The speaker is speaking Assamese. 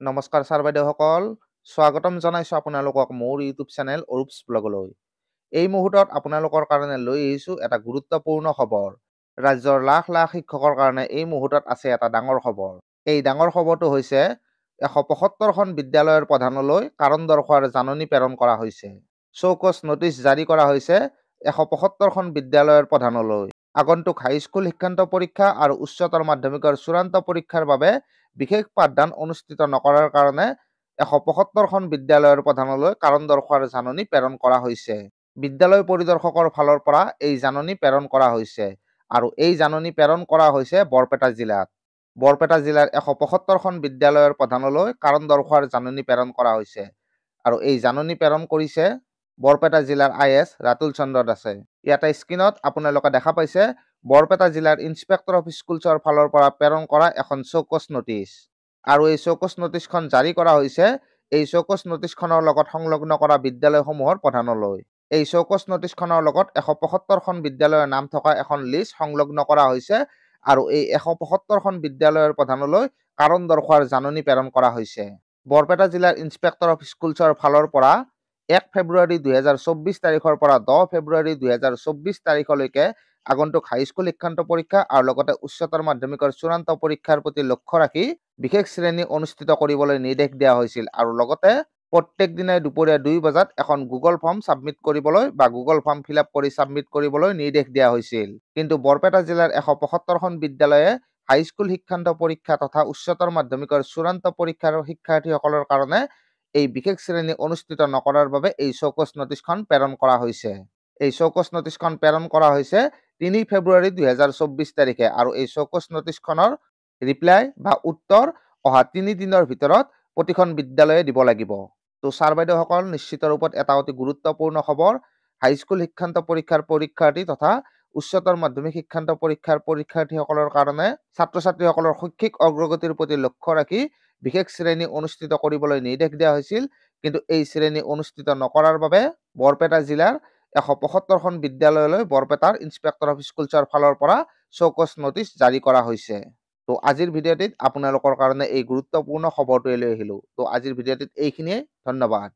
নমস্কাৰ ছাৰ বাইদেউসকল স্বাগতম জনাইছোঁ আপোনালোকক মোৰ ইউটিউব চেনেল অৰূপছ ব্লগলৈ। এই মুহূৰ্তত আপোনালোকৰ কাৰণে লৈ আহিছোঁ এটা গুৰুত্বপূৰ্ণ খবৰ। ৰাজ্যৰ লাখ লাখ শিক্ষকৰ কাৰণে এই মুহূৰ্তত আছে এটা ডাঙৰ খবৰ। এই ডাঙৰ খবৰটো হৈছে এশ পঁসত্তৰখন বিদ্যালয়ৰ প্ৰধানলৈ কাৰণ দৰ্শোৱাৰ জাননী প্ৰেৰণ কৰা হৈছে। চৌকছ নটিচ জাৰি কৰা হৈছে এশ পঁসত্তৰখন বিদ্যালয়ৰ প্ৰধানলৈ। আগন্তুক হাইস্কুল শিক্ষান্ত পৰীক্ষা আৰু উচ্চতৰ মাধ্যমিকৰ চূড়ান্ত পৰীক্ষাৰ বাবে বিশেষ পাঠদান অনুষ্ঠিত নকৰাৰ কাৰণে এশ পঁসত্তৰখন বিদ্যালয়ৰ প্ৰধানলৈ কাৰণ দৰ্শোৱাৰ জাননী প্ৰেৰণ কৰা হৈছে। বিদ্যালয় পৰিদৰ্শকৰ ফালৰ পৰা এই জাননী প্ৰেৰণ কৰা হৈছে আৰু এই জাননী প্ৰেৰণ কৰা হৈছে বৰপেটা জিলাত। বৰপেটা জিলাৰ এশ পঁসত্তৰখন বিদ্যালয়ৰ প্ৰধানলৈ কাৰণ দৰ্শোৱাৰ জাননী প্ৰেৰণ কৰা হৈছে আৰু এই জাননী প্ৰেৰণ কৰিছে বৰপেটা জিলাৰ আই এছ ৰাতুল চন্দ্ৰ দাসে। ইয়াতে স্ক্ৰীণত আপোনালোকে দেখা পাইছে বৰপেটা জিলাৰ ইন্সপেক্টৰ অফ স্কুলছৰ ফালৰ পৰা প্ৰেৰণ কৰা এখন চৌকছ নটিচ। আৰু এই চৌকছ নটিচখন জাৰি কৰা হৈছে এই চৌকছ নটিচখনৰ লগত সংলগ্ন কৰা বিদ্যালয়সমূহৰ প্ৰধানলৈ। এই চৌকছ নটিচখনৰ লগত এশ পঁসত্তৰখন বিদ্যালয়ৰ নাম থকা এখন লিষ্ট সংলগ্ন কৰা হৈছে আৰু এই এশ পঁসত্তৰখন বিদ্যালয়ৰ প্ৰধানলৈ কাৰণ দৰ্শোৱাৰ জাননী প্ৰেৰণ কৰা হৈছে। বৰপেটা জিলাৰ ইন্সপেক্টৰ অফ স্কুলছৰ ফালৰ পৰা এক ফেব্ৰুৱাৰী দুহেজাৰ চৌব্বিছ তাৰিখৰ পৰা দহ ফেব্ৰুৱাৰী দুহেজাৰ চৌব্বিছ তাৰিখলৈকে আগন্তুক হাইস্কুল শিক্ষান্ত পৰীক্ষা আৰু লগতে উচ্চতৰ মাধ্যমিকৰ চূড়ান্ত পৰীক্ষাৰ প্ৰতি লক্ষ্য ৰাখি বিশেষ শ্ৰেণী অনুষ্ঠিত কৰিবলৈ নিৰ্দেশ দিয়া হৈছিল আৰু লগতে প্ৰত্যেক দিনাই দুপৰীয়া দুই বজাত এখন গুগল ফৰ্ম ছাবমিট কৰিবলৈ বা গুগল ফৰ্ম ফিল আপ কৰি ছাবমিট কৰিবলৈ নিৰ্দেশ দিয়া হৈছিল। কিন্তু বৰপেটা জিলাৰ এশ পঁসত্তৰখন বিদ্যালয়ে হাইস্কুল শিক্ষান্ত পৰীক্ষা তথা উচ্চতৰ মাধ্যমিকৰ চূড়ান্ত পৰীক্ষাৰ শিক্ষাৰ্থীসকলৰ কাৰণে এই বিশেষ শ্ৰেণী অনুষ্ঠিত নকৰাৰ বাবে এই চৌকছ নটিচখন প্ৰেৰণ কৰা হৈছে। এই চৌকছ নটিচখন প্ৰেৰণ কৰা হৈছে তিনি ফেব্ৰুৱাৰী দুহেজাৰ চৌব্বিছ তাৰিখে আৰু এই চৌকছ নটিচখনৰ ৰিপ্লাই বা উত্তৰ অহা তিনিদিনৰ ভিতৰত প্ৰতিখন বিদ্যালয়ে দিব লাগিব। ত' ছাৰ বাইদেউসকল নিশ্চিত ৰূপত এটা অতি গুৰুত্বপূৰ্ণ খবৰ হাইস্কুল শিক্ষান্ত পৰীক্ষাৰ পৰীক্ষাৰ্থী তথা উচ্চতৰ মাধ্যমিক শিক্ষান্ত পৰীক্ষাৰ পৰীক্ষাৰ্থীসকলৰ কাৰণে ছাত্ৰ ছাত্ৰীসকলৰ শৈক্ষিক অগ্ৰগতিৰ প্ৰতি লক্ষ্য ৰাখি বিশেষ শ্ৰেণী অনুষ্ঠিত কৰিবলৈ নিৰ্দেশ দিয়া হৈছিল। কিন্তু এই শ্ৰেণী অনুষ্ঠিত নকৰাৰ বাবে বৰপেটা জিলাৰ এশ পঁসত্তৰখন বিদ্যালয়লৈ বৰপেটাৰ ইন্সপেক্টৰ অফ স্কুলছৰ ফালৰ পৰা চৌকছ নটিচ জাৰি কৰা হৈছে। ত' আজিৰ ভিডিঅ'টিত আপোনালোকৰ কাৰণে এই গুৰুত্বপূৰ্ণ খবৰটোৱে লৈ আহিলোঁ। ত' আজিৰ ভিডিঅ'টিত এইখিনিয়ে। ধন্যবাদ।